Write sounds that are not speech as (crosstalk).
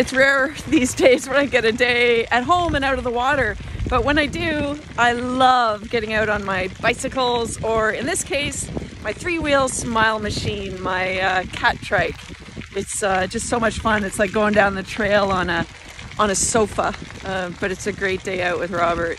it's rare (laughs) these days when I get a day at home and out of the water. But when I do, I love getting out on my bicycles or in this case, my three-wheel smile machine, my uh, Catrike. It's uh, just so much fun. It's like going down the trail on a on a sofa, uh, but it's a great day out with Robert.